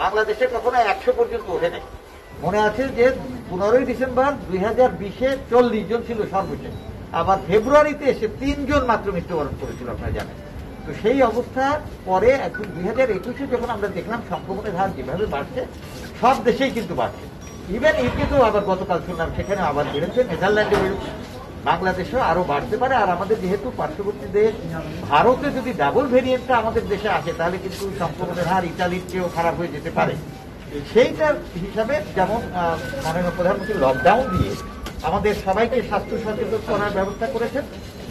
বাংলাদেশে কখনো একশো পর্যন্ত ওঠে নাই। মনে আছে যে পনেরোই ডিসেম্বর দুই হাজার বিশে চল্লিশ জন ছিল সর্বোচ্চ। আবার ফেব্রুয়ারিতে এসে তিনজন মাত্র মৃত্যুবরণ করেছিল, আপনারা জানেন। তো সেই অবস্থার পরে এখন দুই হাজার একুশে যখন আমরা দেখলাম সংক্রমণের হার যেভাবে বাড়ছে, সব দেশেই কিন্তু বাড়ছে। ইভেন ইউকেতেও আবার গতকাল শুনলাম সেখানে আবার বেড়েছে। নেদারল্যান্ডে বেড়েছে। বাংলাদেশেও আরও বাড়তে পারে, আর আমাদের যেহেতু পার্শ্ববর্তী দেশ, ভারতে যদি ডাবল ভেরিয়েন্টটা আমাদের দেশে আসে, তাহলে কিন্তু সংক্রমণের হার ইটালির চেয়েও খারাপ হয়ে যেতে পারে। সেইটার হিসাবে যেমন মাননীয় প্রধানমন্ত্রী লকডাউন দিয়ে আমাদের সবাইকে স্বাস্থ্য সচেতন করার ব্যবস্থা করেছেন,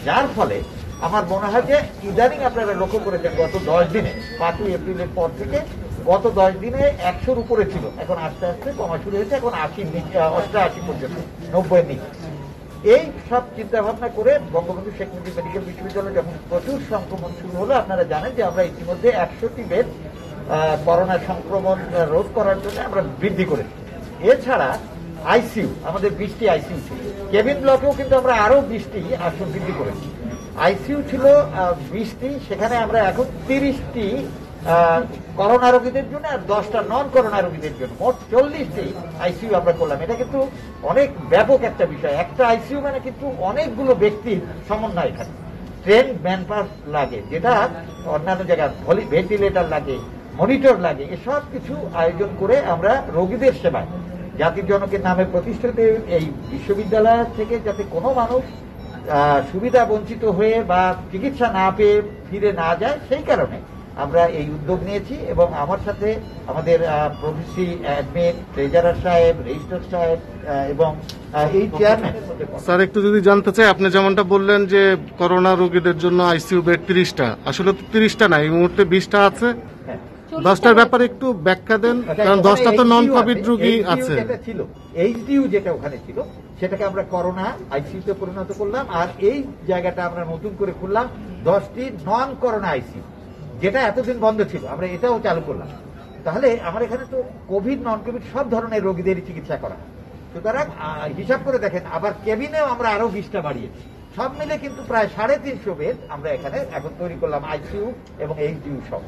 যার ফলে আমার মনে হয় যে ইদানিং আপনারা লক্ষ্য করেছেন, গত দশ দিনে, পাঁচই এপ্রিলের পর থেকে গত দশ দিনে একশোর উপরে ছিল, এখন আস্তে আস্তে কমা শুরু হয়েছে, এখন আশি অষ্টআশি পর্যন্ত নব্বই নিচে। এই সব চিন্তা ভাবনা করে বঙ্গবন্ধু শেখ মুজিব মেডিকেল বিশ্ববিদ্যালয়ে যখন প্রচুর সংক্রমণ শুরু হলো, আপনারা জানেন যে আমরা ইতিমধ্যে একশোটি বেড করোনা সংক্রমণ রোধ করার জন্য আমরা বৃদ্ধি করেছি। এছাড়া আইসিইউ, আমাদের বিশটি আইসিইউ ছিল। কেবিন ব্লকেও কিন্তু আমরা আরও বিশটি আসন বৃদ্ধি করেছি। আইসিইউ ছিল বিশটি, সেখানে আমরা এখন তিরিশটি করোনা রোগীদের জন্য আর দশটা নন করোনা রোগীদের জন্য। মোট চল্লিশটি আইসিইউ আমরা করলাম। এটা কিন্তু অনেক ব্যাপক একটা বিষয়। একটা আইসিইউ মানে কিন্তু অনেকগুলো ব্যক্তির সমন্বয় এখানে। ট্রেন ম্যানপাওয়ার লাগে, যেটা অন্যান্য জায়গায় ভেন্টিলেটর লাগে মনিটর লাগে, এসব কিছু আয়োজন করে আমরা রোগীদের সেবায়। জাতির জনকের নামে প্রতিষ্ঠিত এই বিশ্ববিদ্যালয় থেকে যাতে কোনো মানুষ সুবিধা বঞ্চিত হয়ে বা চিকিৎসা না পেয়ে ফিরে না যায়, সেই কারণে আমরা এই উদ্যোগ নিয়েছি এবং আমার সাথে আমাদের প্রভিসি অ্যাডমিন ট্রেজারার সাহেব রেজিস্ট্রার সাহেব এবং এই চেয়ারম্যান স্যার একটু যদি জানতে চাই আপনি যেমনটা বললেন যে করোনা রোগীদের জন্য আইসিইউ বেড তিরিশটা। আসলে তো তিরিশটা না এই মুহূর্তে বিশটা আছে। হ্যাঁ। দশটার ব্যাপারে একটু ব্যাখ্যা দেন আচ্ছা, কারণ দশটা তো নন কোভিড রোগী আছে। ছিল এইচডিইউ যেটা ওখানে ছিল সেটাকে আমরা করোনা আইসিইউতে পরিণত করলাম আর এই জায়গাটা আমরা নতুন করে খুললাম দশটি নন করোনা আইসিইউ যেটা এতদিন বন্ধ ছিল, আমরা এটাও চালু করলাম। তাহলে আমার এখানে তো কোভিড নন কোভিড সব ধরনের রোগীদেরই চিকিৎসা করা। সুতরাং হিসাব করে দেখেন, আবার কেবিনেও আমরা আরও বিশটা বাড়িয়েছি। সব মিলে কিন্তু প্রায় সাড়ে তিনশো বেড আমরা এখানে এখন তৈরি করলাম আইসিইউ এবং এইচডিইউ সব